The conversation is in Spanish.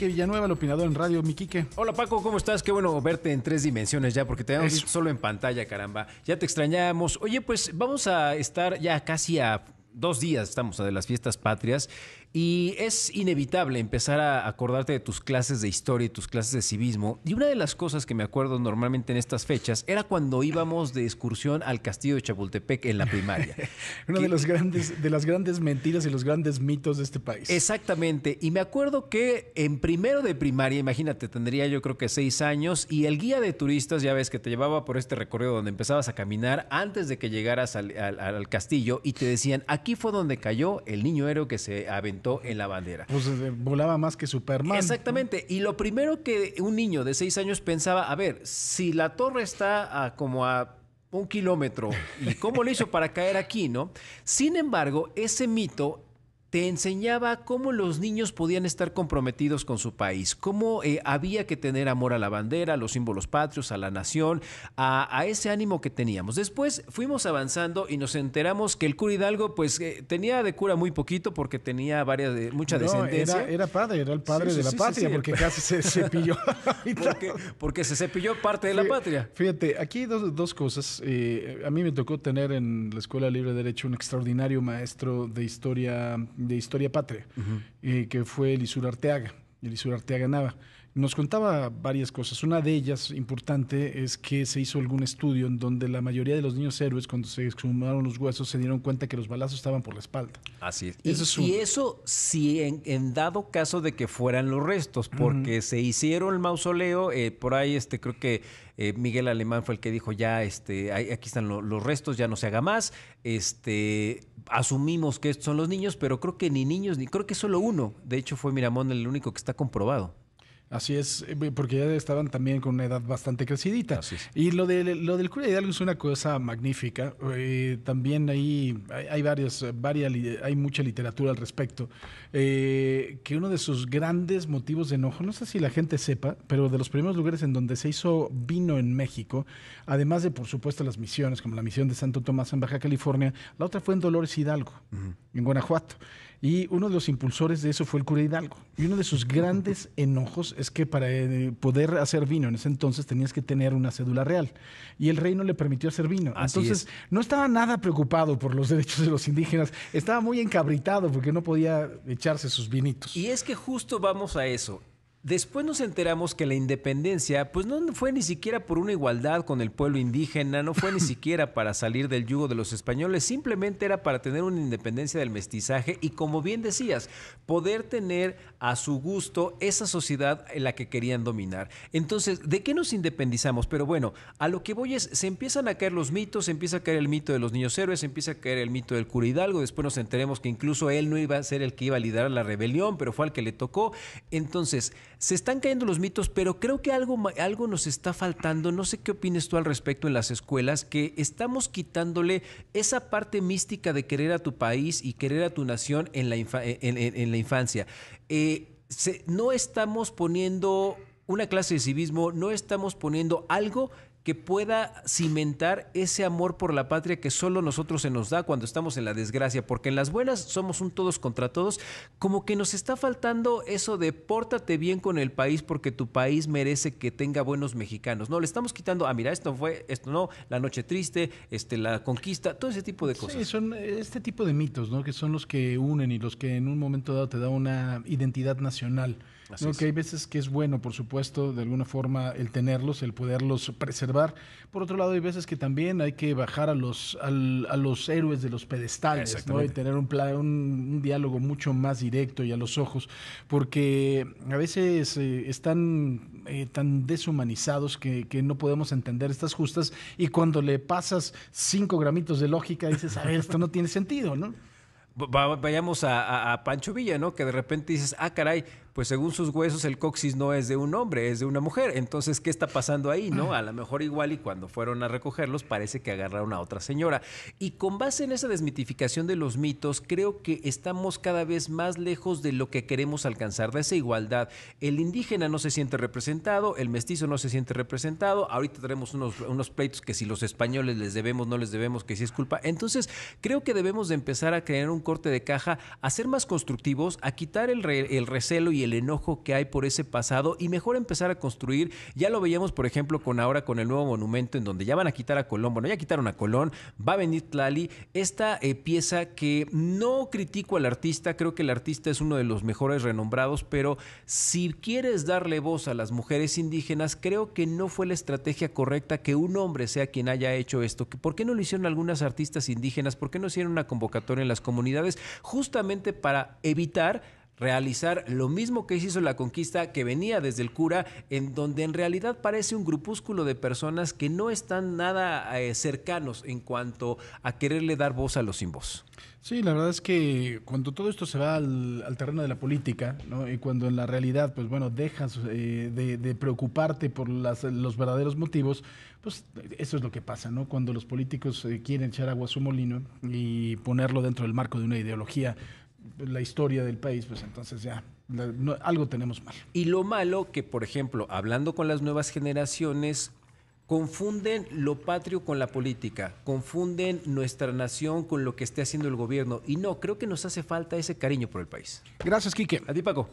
Quique Villanueva, el opinador en radio. Mi Quique. Hola Paco, ¿cómo estás? Qué bueno verte en tres dimensiones ya, porque te habíamos visto solo en pantalla, caramba. Ya te extrañamos. Oye, pues vamos a estar ya casi a dos días, estamos de las fiestas patrias, y es inevitable empezar a acordarte de tus clases de historia y tus clases de civismo. Y una de las cosas que me acuerdo normalmente en estas fechas era cuando íbamos de excursión al castillo de Chapultepec en la primaria. una de, los grandes, de las grandes mentiras y los grandes mitos de este país. Exactamente. Y me acuerdo que en primero de primaria, imagínate, tendría yo creo que seis años, y el guía de turistas, ya ves que te llevaba por este recorrido donde empezabas a caminar antes de que llegaras al, al castillo y te decían, aquí fue donde cayó el niño héroe que se aventó en la bandera. Pues eh, volaba más que Superman. Exactamente. Y lo primero que un niño de seis años pensaba, a ver, si la torre está a como a un kilómetro, ¿y cómo lo hizo para caer aquí, no? Sin embargo, ese mito te enseñaba cómo los niños podían estar comprometidos con su país, cómo eh, había que tener amor a la bandera, a los símbolos patrios, a la nación, a, ese ánimo que teníamos. Después fuimos avanzando y nos enteramos que el cura Hidalgo pues eh, tenía de cura muy poquito porque tenía varias de, mucha descendencia. Era, padre, era el padre de la patria porque casi se cepilló. porque, porque, se cepilló parte de la patria. Fíjate, aquí dos, dos cosas. Eh, a mí me tocó tener en la Escuela Libre de Derecho un extraordinario maestro de historia de Historia Patria, eh, que fue Elisur Arteaga. Elisur Arteaga Nava. Nos contaba varias cosas. Una de ellas importante es que se hizo algún estudio en donde la mayoría de los niños héroes, cuando se exhumaron los huesos, se dieron cuenta que los balazos estaban por la espalda. Así es. Y eso, y eso sí, en, dado caso de que fueran los restos, porque se hicieron el mausoleo, eh, por ahí este creo que eh, Miguel Alemán fue el que dijo ya, este, aquí están los restos, ya no se haga más. Este, asumimos que estos son los niños, pero creo que ni niños, ni creo que solo uno. De hecho, fue Miramón el único que está comprobado. Así es, eh, porque ya estaban también con una edad bastante crecidita. Y lo, de, lo del cura Hidalgo es una cosa magnífica. Eh, también ahí hay, hay, varias, varias, hay mucha literatura al respecto. Eh, que uno de sus grandes motivos de enojo, no sé si la gente sepa, pero de los primeros lugares en donde se hizo vino en México, además de por supuesto las misiones, como la misión de Santo Tomás en Baja California, la otra fue en Dolores Hidalgo, en Guanajuato. Y uno de los impulsores de eso fue el cura Hidalgo. Y uno de sus grandes enojos es que para eh, poder hacer vino en ese entonces tenías que tener una cédula real. Y el rey no le permitió hacer vino. entonces no estaba nada preocupado por los derechos de los indígenas. Estaba muy encabritado porque no podía echarse sus vinitos. Y es que justo vamos a eso. Después nos enteramos que la independencia, pues no fue ni siquiera por una igualdad con el pueblo indígena, no fue ni siquiera para salir del yugo de los españoles, simplemente era para tener una independencia del mestizaje y como bien decías, poder tener a su gusto esa sociedad en la que querían dominar. Entonces, ¿de qué nos independizamos? Pero bueno, a lo que voy es, se empiezan a caer los mitos, se empieza a caer el mito de los niños héroes, se empieza a caer el mito del cura Hidalgo, después nos enteremos que incluso él no iba a ser el que iba a liderar la rebelión, pero fue al que le tocó. Entonces, se están cayendo los mitos, pero creo que algo, algo nos está faltando. No sé qué opines tú al respecto en las escuelas, que estamos quitándole esa parte mística de querer a tu país y querer a tu nación en la, en, la infancia. Eh, no estamos poniendo una clase de civismo, no estamos poniendo algo que pueda cimentar ese amor por la patria que solo nosotros se nos da cuando estamos en la desgracia, porque en las buenas somos un todos contra todos, como que nos está faltando eso de pórtate bien con el país porque tu país merece que tenga buenos mexicanos. No, le estamos quitando, ah, mira, esto fue, esto no, la noche triste, este, la conquista, todo ese tipo de cosas. Sí, son este tipo de mitos, ¿no? Que son los que unen y los que en un momento dado te da una identidad nacional. ¿no? Que hay veces que es bueno, por supuesto, de alguna forma el tenerlos, el poderlos preservar. Por otro lado, hay veces que también hay que bajar a los, a los héroes de los pedestales ¿no? y tener un, un, diálogo mucho más directo y a los ojos, porque a veces eh, están eh, tan deshumanizados que, que, no podemos entender estas justas y cuando le pasas cinco gramitos de lógica dices, a ver, esto no tiene sentido, ¿no? vayamos a, Pancho Villa, ¿no? Que de repente dices, ah, caray, pues según sus huesos el coxis no es de un hombre, es de una mujer. Entonces, ¿qué está pasando ahí, no? A lo mejor igual y cuando fueron a recogerlos parece que agarraron a otra señora. Y con base en esa desmitificación de los mitos, creo que estamos cada vez más lejos de lo que queremos alcanzar, de esa igualdad. El indígena no se siente representado, el mestizo no se siente representado. Ahorita tenemos unos, unos pleitos que si los españoles les debemos, no les debemos, que si es culpa. Entonces, creo que debemos de empezar a crear un corte de caja, a ser más constructivos, a quitar el, el recelo y el el enojo que hay por ese pasado y mejor empezar a construir. Ya lo veíamos, por ejemplo, con ahora con el nuevo monumento en donde ya van a quitar a Colón, bueno, ya quitaron a Colón, va a venir Tlali, esta eh, pieza que no critico al artista, creo que el artista es uno de los mejores renombrados, pero si quieres darle voz a las mujeres indígenas, creo que no fue la estrategia correcta que un hombre sea quien haya hecho esto. ¿Por qué no lo hicieron algunas artistas indígenas? ¿Por qué no hicieron una convocatoria en las comunidades? Justamente para evitar realizar lo mismo que hizo la conquista que venía desde el cura, en donde en realidad parece un grupúsculo de personas que no están nada eh, cercanos en cuanto a quererle dar voz a los sin voz. Sí, la verdad es que cuando todo esto se va al, terreno de la política, y cuando en la realidad, pues bueno, dejas eh, de, preocuparte por los verdaderos motivos, pues eso es lo que pasa, ¿no? Cuando los políticos eh, quieren echar agua a su molino y ponerlo dentro del marco de una ideología la historia del país, pues entonces ya algo tenemos mal. Y lo malo que, por ejemplo, hablando con las nuevas generaciones, confunden lo patrio con la política, confunden nuestra nación con lo que esté haciendo el gobierno. Y no, creo que nos hace falta ese cariño por el país. Gracias, Quique. A ti, Paco.